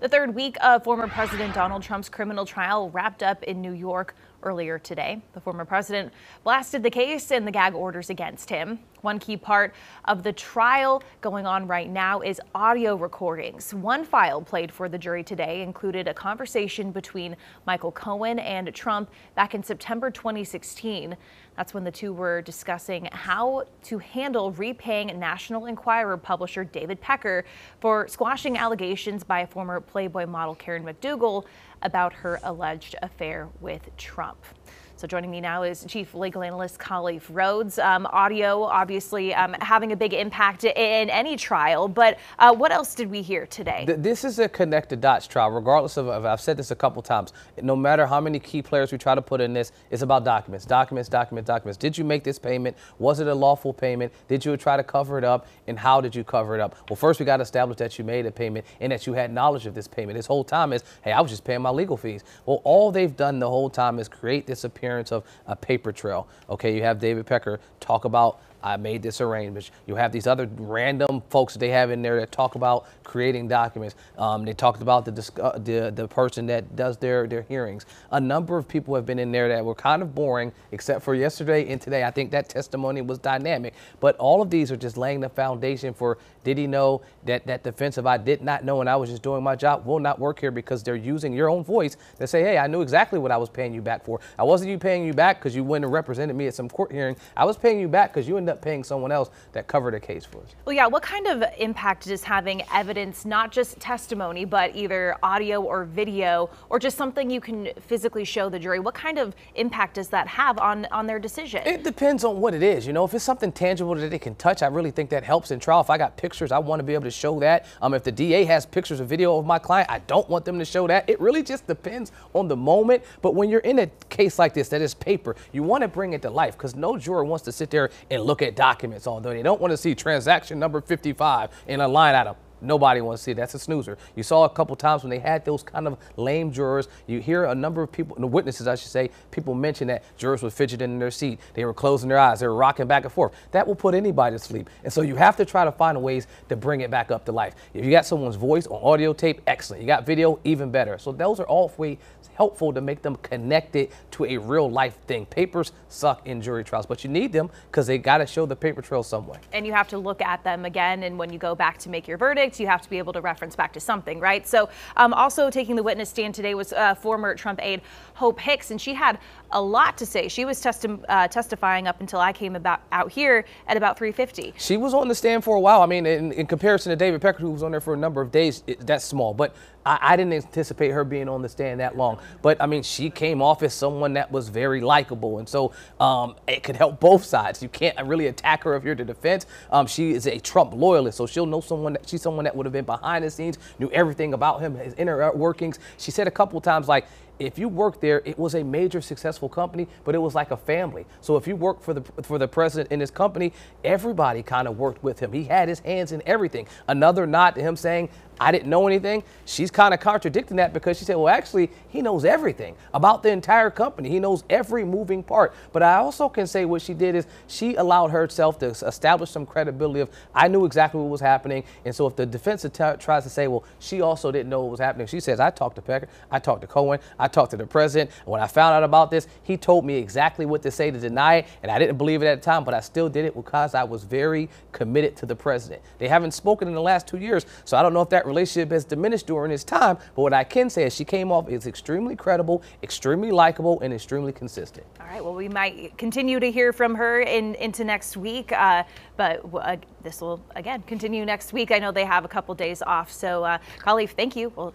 The third week of former President Donald Trump's criminal trial wrapped up in New York earlier today. The former president blasted the case and the gag orders against him. One key part of the trial going on right now is audio recordings. One file played for the jury today included a conversation between Michael Cohen and Trump back in September 2016. That's when the two were discussing how to handle repaying National Enquirer publisher David Pecker for squashing allegations by former Playboy model Karen McDougal about her alleged affair with Trump. So joining me now is Chief Legal Analyst Khalif Rhodes. Um, audio, obviously, um, having a big impact in any trial, but uh, what else did we hear today? This is a connected dots trial, regardless of, of, I've said this a couple times, no matter how many key players we try to put in this, it's about documents, documents, documents, documents. Did you make this payment? Was it a lawful payment? Did you try to cover it up? And how did you cover it up? Well, first we got to establish that you made a payment and that you had knowledge of this payment. This whole time is, hey, I was just paying my legal fees. Well, all they've done the whole time is create this appearance appearance of a paper trail. Okay, you have David Pecker talk about I made this arrangement. You have these other random folks that they have in there that talk about creating documents. Um, they talked about the, uh, the the person that does their their hearings. A number of people have been in there that were kind of boring, except for yesterday and today. I think that testimony was dynamic. But all of these are just laying the foundation for did he know that that defensive I did not know and I was just doing my job will not work here because they're using your own voice to say, hey, I knew exactly what I was paying you back for. I wasn't you paying you back because you went and represented me at some court hearing. I was paying you back because you ended up paying someone else that covered a case for us. Well, yeah. What kind of impact does having evidence, not just testimony, but either audio or video, or just something you can physically show the jury? What kind of impact does that have on on their decision? It depends on what it is. You know, if it's something tangible that they can touch, I really think that helps in trial. If I got pictures, I want to be able to show that. Um, if the DA has pictures or video of my client, I don't want them to show that. It really just depends on the moment. But when you're in a case like this that is paper, you want to bring it to life because no juror wants to sit there and look at documents documents, although they don't want to see transaction number 55 in a line item. Nobody wants to see it. That's a snoozer. You saw a couple times when they had those kind of lame jurors. You hear a number of people, the witnesses, I should say, people mention that jurors were fidgeting in their seat. They were closing their eyes. They were rocking back and forth. That will put anybody to sleep. And so you have to try to find ways to bring it back up to life. If you got someone's voice on audio tape, excellent. You got video, even better. So those are all ways helpful to make them connected to a real life thing. Papers suck in jury trials, but you need them because they got to show the paper trail some way. And you have to look at them again. And when you go back to make your verdict, you have to be able to reference back to something, right? So, um, also taking the witness stand today was uh, former Trump aide Hope Hicks, and she had a lot to say. She was testi- uh, testifying up until I came about out here at about 3:50. She was on the stand for a while. I mean, in, in comparison to David Pecker, who was on there for a number of days, it, that's small. But I, I, didn't anticipate her being on the stand that long. But I mean, she came off as someone that was very likable, and so um, it could help both sides. You can't really attack her if you're the defense. Um, she is a Trump loyalist, so she'll know someone. That, she's someone that would have been behind the scenes, knew everything about him, his inner workings. She said a couple times like if you work there, it was a major successful company, but it was like a family. So if you work for the for the president in his company, everybody kind of worked with him. He had his hands in everything. Another nod to him saying, I didn't know anything. She's kind of contradicting that because she said, well, actually, he knows everything about the entire company. He knows every moving part. But I also can say what she did is she allowed herself to establish some credibility of, I knew exactly what was happening. And so if the defense tries to say, well, she also didn't know what was happening, she says, I talked to Pecker, I talked to Cohen, I talked to the president. When I found out about this, he told me exactly what to say to deny it. And I didn't believe it at the time, but I still did it because I was very committed to the president. They haven't spoken in the last two years, so I don't know if that relationship has diminished during this time, but what I can say is she came off as extremely credible, extremely likable, and extremely consistent. All right, well, we might continue to hear from her in, into next week, uh, but uh, this will, again, continue next week. I know they have a couple days off, so uh, Khalif, thank you. Well